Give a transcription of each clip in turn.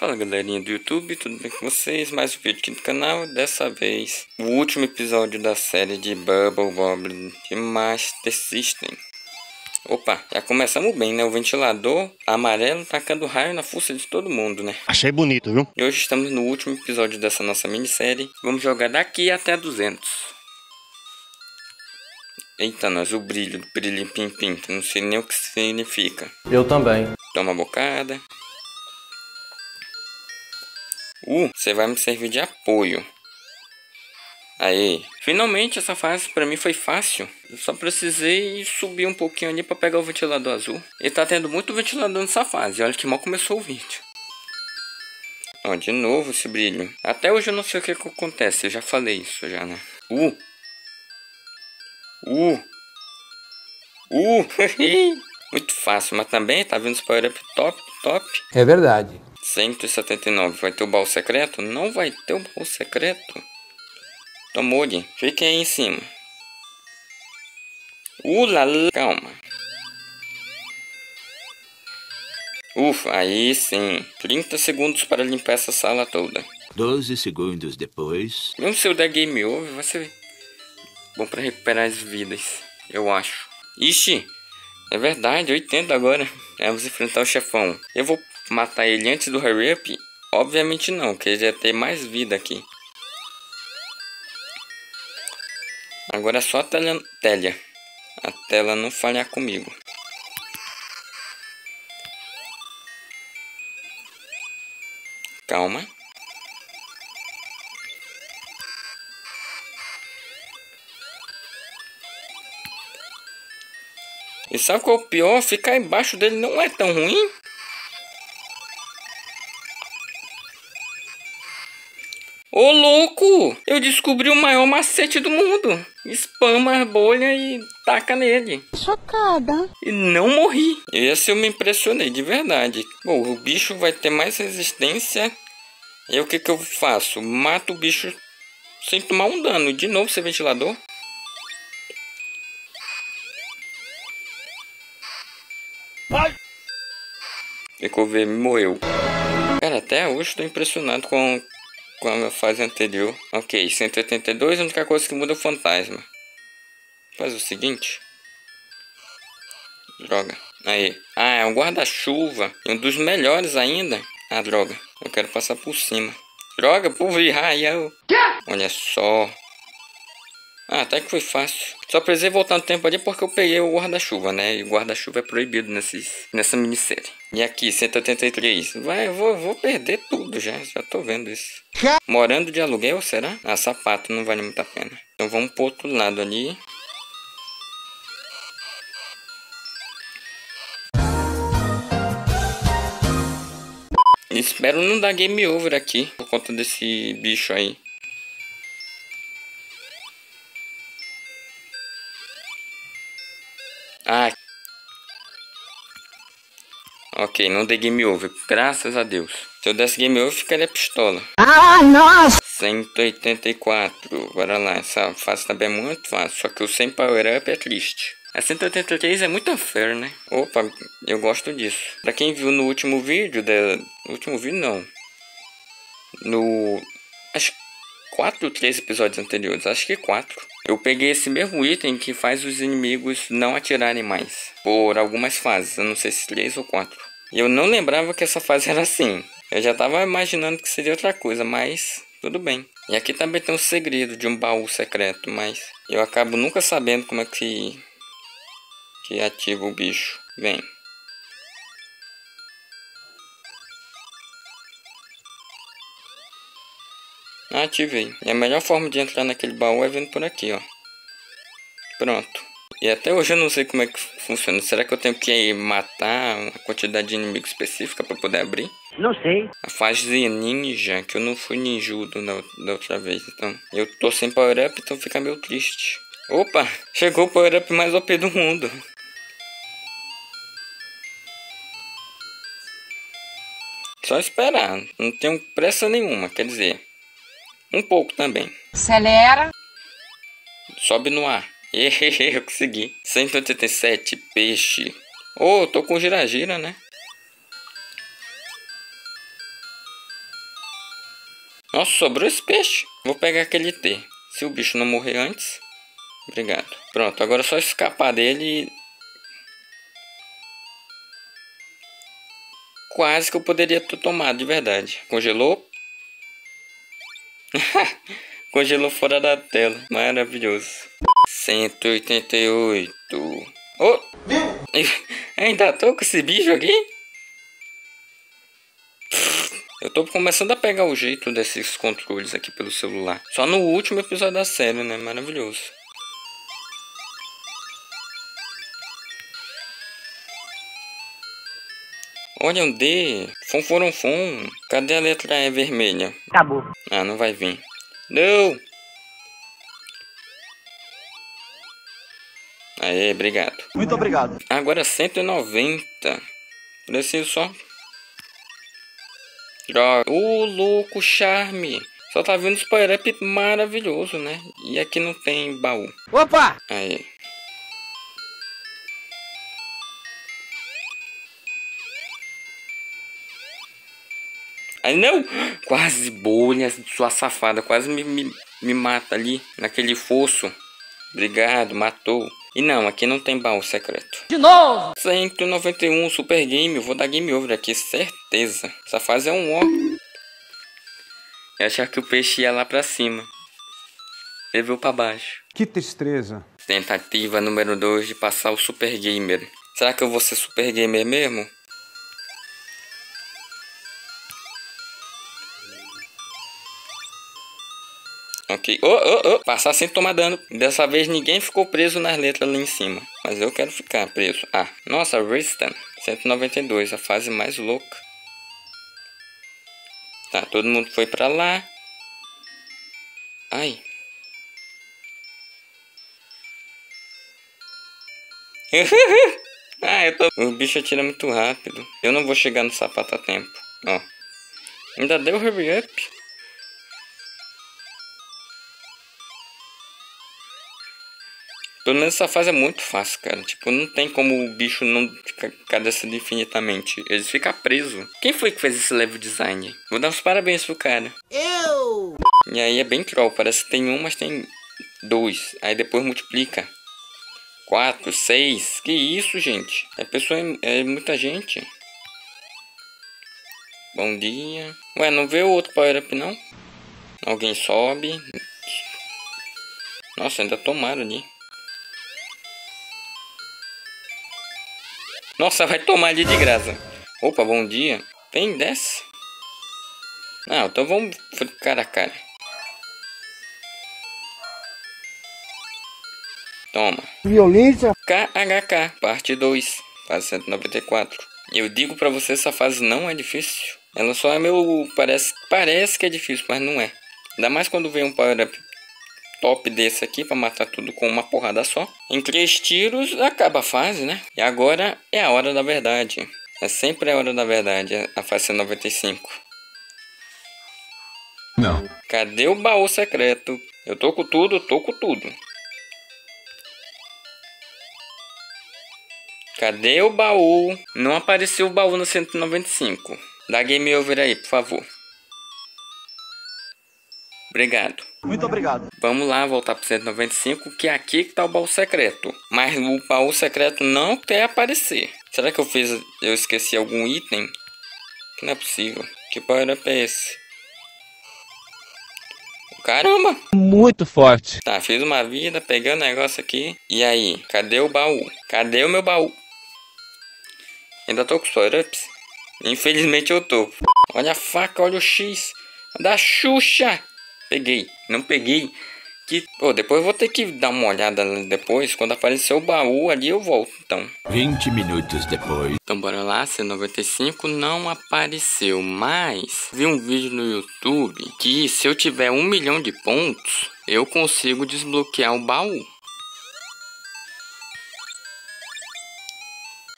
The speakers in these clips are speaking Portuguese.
Fala galerinha do YouTube, tudo bem com vocês? Mais um vídeo aqui no canal, dessa vez o último episódio da série de Bubble Goblin de Master System. Opa, já começamos bem, né? O ventilador amarelo tacando raio na força de todo mundo, né? Achei bonito, viu? E hoje estamos no último episódio dessa nossa minissérie. Vamos jogar daqui até 200. Eita, nós, o brilho, brilho pim pim, que não sei nem o que significa. Eu também. Toma bocada. Uh, você vai me servir de apoio. Aí, finalmente essa fase pra mim foi fácil. Eu só precisei subir um pouquinho ali pra pegar o ventilador azul. E tá tendo muito ventilador nessa fase. Olha que mal começou o vídeo. Ó, de novo esse brilho. Até hoje eu não sei o que, que acontece. Eu já falei isso já, né? Uh! Uh! Uh! muito fácil, mas também tá vendo os power up top, top. É verdade. 179. Vai ter o baú secreto? Não vai ter o baú secreto. Tomou de. Fique aí em cima. Ulala. Calma. Ufa, aí sim. 30 segundos para limpar essa sala toda. 12 segundos depois. Mesmo se eu der game over, vai ser bom para recuperar as vidas. Eu acho. Ixi, é verdade, 80 agora. Vamos enfrentar o chefão. Eu vou matar ele antes do hurry up? Obviamente não, que ele ia ter mais vida aqui. Agora é só a tela, telha. A tela não falhar comigo. Calma. E sabe qual é o pior? Ficar embaixo dele não é tão ruim. Ô louco! Eu descobri o maior macete do mundo. Spama a bolha e taca nele. Chocada. E não morri. Esse eu me impressionei de verdade. Bom, o bicho vai ter mais resistência. E o que que eu faço? Mato o bicho sem tomar um dano. De novo esse ventilador. Vai! Ficou ver, morreu. Cara, até hoje estou impressionado com, com a fase anterior. Ok, 182, a única coisa que muda é o fantasma. Faz o seguinte. Droga. Aí. Ah, é um guarda-chuva. Um dos melhores ainda. Ah, droga. Eu quero passar por cima. Droga, por raio. Olha só. Ah, até que foi fácil. Só precisei voltar no tempo ali porque eu peguei o guarda-chuva, né? E o guarda-chuva é proibido nesses, nessa minissérie. E aqui, 183. Vai, eu vou, vou perder tudo já. Já tô vendo isso. Morando de aluguel, será? Ah, sapato não vale muito a pena. Então vamos pro outro lado ali. Espero não dar game over aqui por conta desse bicho aí. Ok, não dei game over. Graças a Deus. Se eu desse game over, ficaria pistola. Ah, nossa. 184. Bora lá. Essa fase também é muito fácil. Só que o sem power up é triste. A 183 é muito fair, né? Opa, eu gosto disso. Pra quem viu no último vídeo, da... no último vídeo não. No... Acho que 4 ou 3 episódios anteriores. Acho que 4. Eu peguei esse mesmo item que faz os inimigos não atirarem mais. Por algumas fases. Eu não sei se 3 ou 4. E eu não lembrava que essa fase era assim. Eu já tava imaginando que seria outra coisa, mas tudo bem. E aqui também tem um segredo de um baú secreto, mas eu acabo nunca sabendo como é que que ativa o bicho. Vem. Ativei. E a melhor forma de entrar naquele baú é vindo por aqui, ó. Pronto. E até hoje eu não sei como é que funciona. Será que eu tenho que matar uma quantidade de inimigo específica para poder abrir? Não sei. A fase ninja, que eu não fui ninjudo da, da outra vez, então. Eu tô sem power up, então fica meio triste. Opa! Chegou o power up mais OP do mundo. Só esperar, não tenho pressa nenhuma, quer dizer, um pouco também. Acelera. Sobe no ar. Eu consegui. 187, peixe. Oh, tô com gira-gira, né? Nossa, sobrou esse peixe. Vou pegar aquele T. Se o bicho não morrer antes. Obrigado. Pronto, agora é só escapar dele e... Quase que eu poderia ter tomado, de verdade. Congelou? Congelou fora da tela. Maravilhoso. 188. Oh! Ainda tô com esse bicho aqui? Eu tô começando a pegar o jeito desses controles aqui pelo celular. Só no último episódio da série, né? Maravilhoso. Olha um D. Fom foram fom. Cadê a letra E vermelha? Acabou. Ah, não vai vir. Não! Aê, obrigado. Muito obrigado. Agora 190. Preciso só. Droga. Ô, louco, charme. Só tá vindo spoiler up maravilhoso, né? E aqui não tem baú. Opa! Aí. Aí não! Quase bolha, sua safada. Quase me, me, me mata ali, naquele fosso. Obrigado, matou. E não, aqui não tem baú secreto. De novo! 191 Super Game. Vou dar game over aqui, certeza. Essa fase é um ó. Eu achava que o peixe ia lá pra cima. Ele veio pra baixo. Que tristeza. Tentativa número 2 de passar o Super Gamer. Será que eu vou ser Super Gamer mesmo? Ok. Oh, oh, oh. Passar sem tomar dano. Dessa vez ninguém ficou preso nas letras lá em cima. Mas eu quero ficar preso. Ah, nossa, Ristan. 192, a fase mais louca. Tá, todo mundo foi pra lá. Ai. ah, eu tô... O bicho atira muito rápido. Eu não vou chegar no sapato a tempo. Ó. Ainda deu hurry up. Pelo menos essa fase é muito fácil, cara. Tipo, não tem como o bicho não ficar descendo infinitamente. Ele fica preso. Quem foi que fez esse level design? Vou dar os parabéns pro cara. Eu! E aí é bem troll. Parece que tem um, mas tem dois. Aí depois multiplica. Quatro, seis. Que isso, gente? É pessoa, é muita gente. Bom dia. Ué, não vê o outro power up não? Alguém sobe. Nossa, ainda tomaram ali. Nossa, vai tomar ali de graça. Opa, bom dia. Vem, desce. Não, então vamos cara a cara. Toma. Violência. KHK, parte 2, fase 194. Eu digo pra você, essa fase não é difícil. Ela só é meu... Parece, parece que é difícil, mas não é. Ainda mais quando vem um power-up top desse aqui para matar tudo com uma porrada só. Em três tiros acaba a fase, né? E agora é a hora da verdade. É sempre a hora da verdade, a fase 95. Não. Cadê o baú secreto? Eu tô com tudo, tô com tudo. Cadê o baú? Não apareceu o baú no 195. Dá game over aí, por favor. Obrigado. Muito obrigado. Vamos lá, voltar pro 195, que é aqui que tá o baú secreto. Mas o baú secreto não quer aparecer. Será que eu fiz... Eu esqueci algum item? Não é possível. Que power up é esse? Caramba! Muito forte. Tá, fiz uma vida, peguei o negócio aqui. E aí? Cadê o baú? Cadê o meu baú? Ainda tô com os power ups? Infelizmente eu tô. Olha a faca, olha o X. Da Xuxa! Peguei. Não peguei. Que... Pô, depois eu vou ter que dar uma olhada depois. Quando aparecer o baú ali eu volto, então. 20 minutos depois. Então bora lá, C95 não apareceu, mas vi um vídeo no YouTube que se eu tiver um milhão de pontos, eu consigo desbloquear o baú.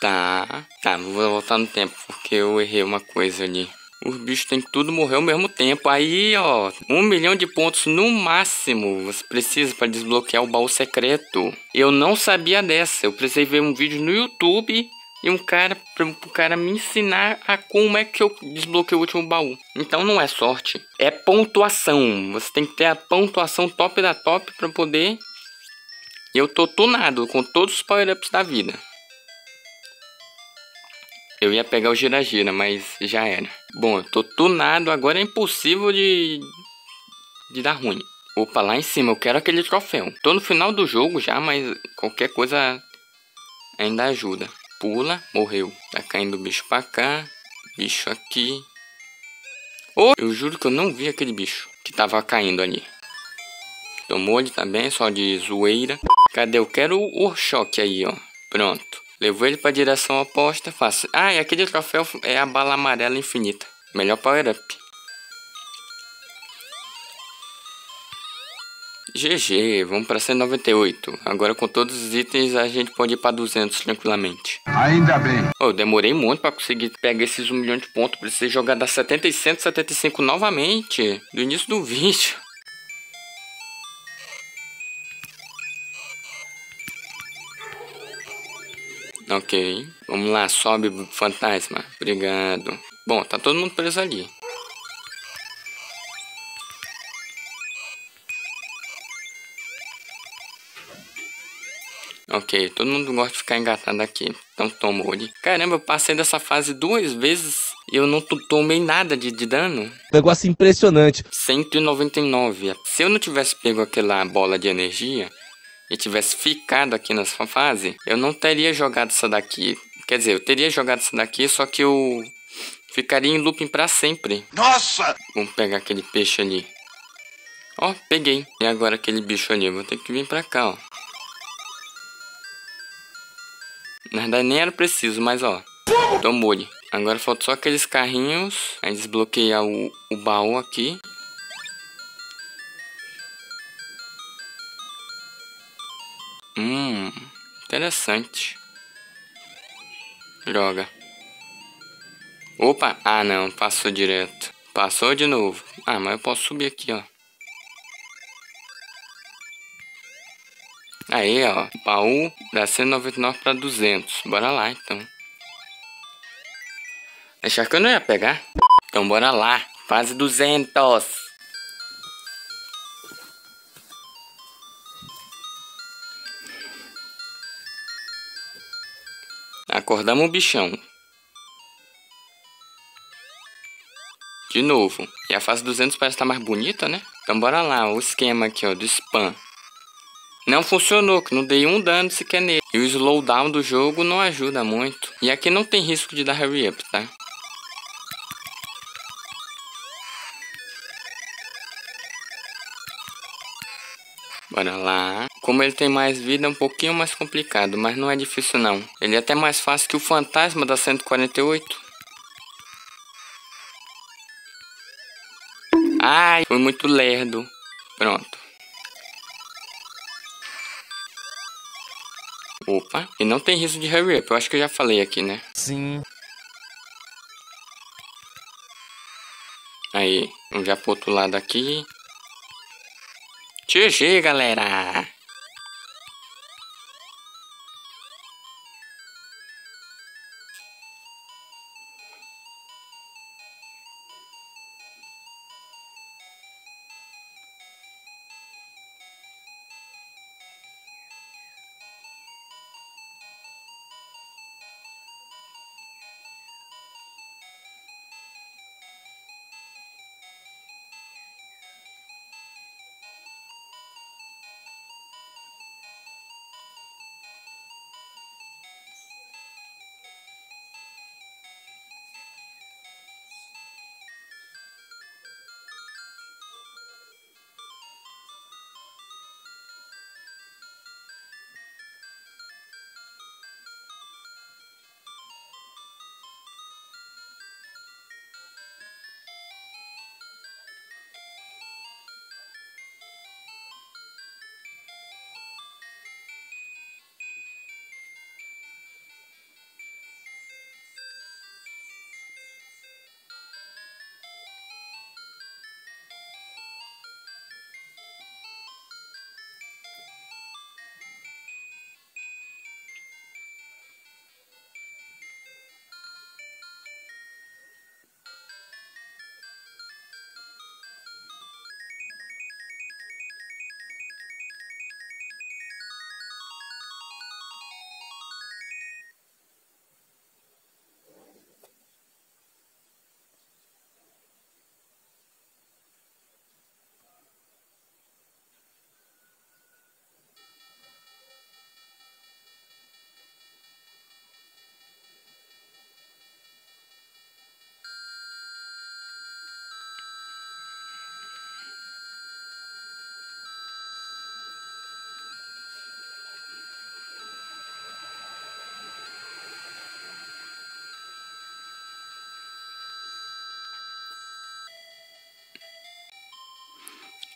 Tá, tá, vou voltar no tempo porque eu errei uma coisa ali. Os bichos tem tudo morrer ao mesmo tempo. Aí, ó, um milhão de pontos no máximo você precisa para desbloquear o baú secreto. Eu não sabia dessa. Eu precisei ver um vídeo no YouTube e um cara para o cara me ensinar a como é que eu desbloqueio o último baú. Então não é sorte, é pontuação. Você tem que ter a pontuação top da top para poder. Eu tô tunado com todos os power-ups da vida. Eu ia pegar o gira-gira, mas já era. Bom, eu tô tunado, agora é impossível de, de dar ruim. Opa, lá em cima, eu quero aquele troféu. Tô no final do jogo já, mas qualquer coisa ainda ajuda. Pula, morreu. Tá caindo o bicho pra cá, bicho aqui. Oh, eu juro que eu não vi aquele bicho que tava caindo ali. Tomou ele também, só de zoeira. Cadê? Eu quero o choque aí, ó. Pronto. Levou ele pra direção oposta, faço. Ah, e aquele troféu é a bala amarela infinita. Melhor power up. GG, vamos para 198. Agora com todos os itens a gente pode ir para 200 tranquilamente. Ainda bem. Oh, eu demorei muito para conseguir pegar esses 1 milhão de pontos. Precisei jogar da 70 e 175 novamente. Do início do vídeo. Ok, vamos lá, sobe fantasma. Obrigado. Bom, tá todo mundo preso ali. Ok, todo mundo gosta de ficar engatado aqui. Então tomou ali. Caramba, eu passei dessa fase duas vezes e eu não tomei nada de, de dano. Negócio impressionante. 199. Se eu não tivesse pego aquela bola de energia e tivesse ficado aqui nessa fase, eu não teria jogado essa daqui. Quer dizer, eu teria jogado essa daqui, só que eu ficaria em looping para sempre. Nossa! Vamos pegar aquele peixe ali. Ó, peguei. E agora aquele bicho ali, eu vou ter que vir pra cá, ó. Na verdade nem era preciso, mas ó. Tomou-lhe. Agora falta só aqueles carrinhos. Aí desbloquear o, o baú aqui. Interessante. Droga. Opa, ah não, passou direto. Passou de novo. Ah, mas eu posso subir aqui, ó. Aí, ó, baú da 199 para 200. Bora lá, então. Achar que eu não ia pegar? Então bora lá. Fase 200. Acordamos o bichão. De novo. E a fase 200 parece estar tá mais bonita, né? Então bora lá. O esquema aqui, ó, do spam. Não funcionou, que não dei um dano sequer nele. E o slowdown do jogo não ajuda muito. E aqui não tem risco de dar hurry up, tá? Bora lá. Como ele tem mais vida, é um pouquinho mais complicado, mas não é difícil não. Ele é até mais fácil que o fantasma da 148. Ai, foi muito lerdo. Pronto. Opa, e não tem risco de hurry up, eu acho que eu já falei aqui, né? Sim. Aí, vamos já pro outro lado aqui. GG, galera!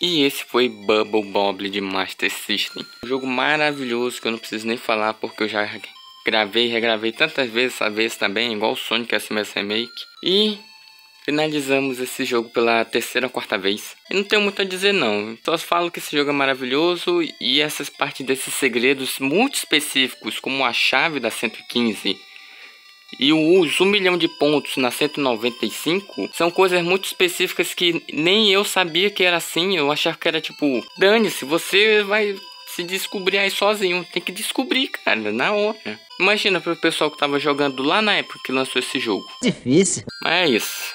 E esse foi Bubble Bobble de Master System. Um jogo maravilhoso que eu não preciso nem falar porque eu já gravei e regravei tantas vezes essa vez também, igual o Sonic SMS Remake. E finalizamos esse jogo pela terceira ou quarta vez. Eu não tenho muito a dizer não, só falo que esse jogo é maravilhoso e essas partes desses segredos muito específicos, como a chave da 115 e os 1 milhão de pontos na 195 são coisas muito específicas que nem eu sabia que era assim. Eu achava que era tipo, dane-se, você vai se descobrir aí sozinho. Tem que descobrir, cara, na hora. Imagina para o pessoal que tava jogando lá na época que lançou esse jogo. Difícil. Mas é isso.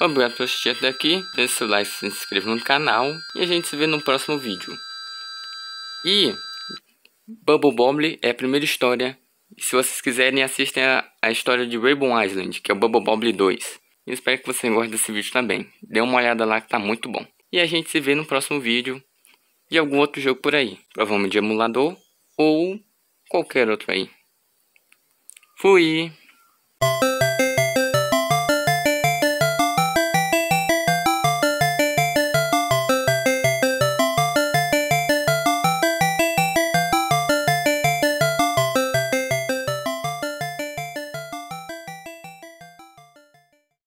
Obrigado por assistir até aqui. Deixe seu like, se inscreva no canal. E a gente se vê no próximo vídeo. E Bubble Bobble é a primeira história. Se vocês quiserem, assistem a, a história de Rainbow Island, que é o Bubble Bobble 2. E espero que vocês gostem desse vídeo também. Dê uma olhada lá que tá muito bom. E a gente se vê no próximo vídeo de algum outro jogo por aí. Provavelmente de emulador ou qualquer outro aí. Fui!